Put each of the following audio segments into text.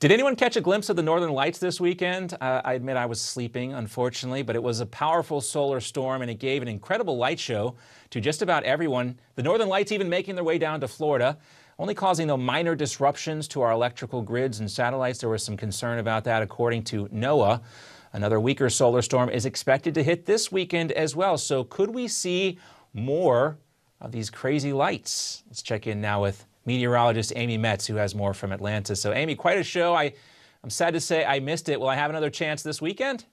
Did anyone catch a glimpse of the northern lights this weekend? Uh, I admit I was sleeping, unfortunately, but it was a powerful solar storm and it gave an incredible light show to just about everyone. The northern lights even making their way down to Florida, only causing though minor disruptions to our electrical grids and satellites. There was some concern about that according to NOAA. Another weaker solar storm is expected to hit this weekend as well. So could we see more of these crazy lights? Let's check in now with meteorologist Amy Metz, who has more from Atlanta. So, Amy, quite a show. I, I'm sad to say I missed it. Will I have another chance this weekend?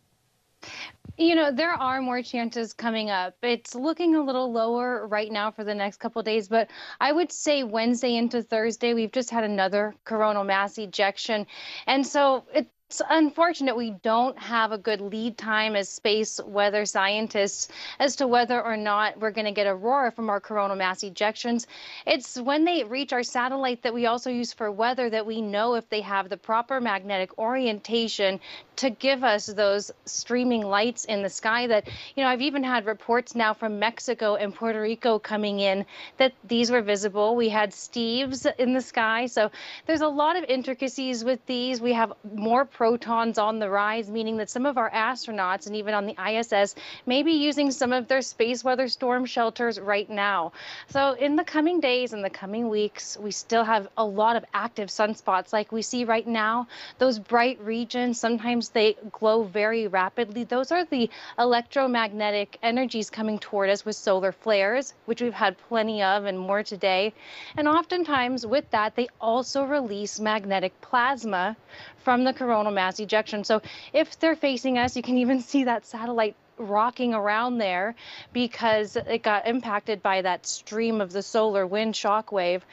You know, there are more chances coming up. It's looking a little lower right now for the next couple days, but I would say Wednesday into Thursday, we've just had another coronal mass ejection. And so it, it's unfortunate we don't have a good lead time as space weather scientists as to whether or not we're going to get aurora from our coronal mass ejections. It's when they reach our satellite that we also use for weather that we know if they have the proper magnetic orientation to give us those streaming lights in the sky that, you know, I've even had reports now from Mexico and Puerto Rico coming in that these were visible. We had Steve's in the sky. So there's a lot of intricacies with these. We have more protons on the rise, meaning that some of our astronauts and even on the ISS may be using some of their space weather storm shelters right now. So in the coming days and the coming weeks, we still have a lot of active sunspots like we see right now. Those bright regions, sometimes they glow very rapidly. Those are the electromagnetic energies coming toward us with solar flares, which we've had plenty of and more today. And oftentimes with that, they also release magnetic plasma from the coronal mass ejection. So if they're facing us, you can even see that satellite rocking around there because it got impacted by that stream of the solar wind shock wave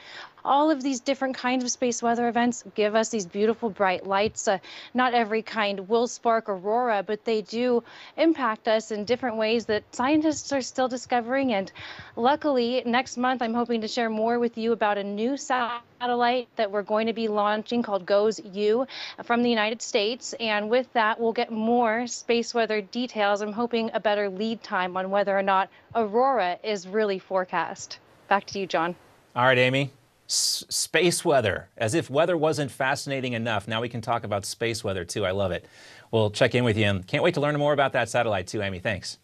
all of these different kinds of space weather events give us these beautiful bright lights. Uh, not every kind will spark aurora, but they do impact us in different ways that scientists are still discovering. And luckily, next month, I'm hoping to share more with you about a new satellite that we're going to be launching called GOES-U from the United States. And with that, we'll get more space weather details. I'm hoping a better lead time on whether or not aurora is really forecast. Back to you, John. All right, Amy space weather, as if weather wasn't fascinating enough. Now we can talk about space weather too. I love it. We'll check in with you and can't wait to learn more about that satellite too, Amy. Thanks.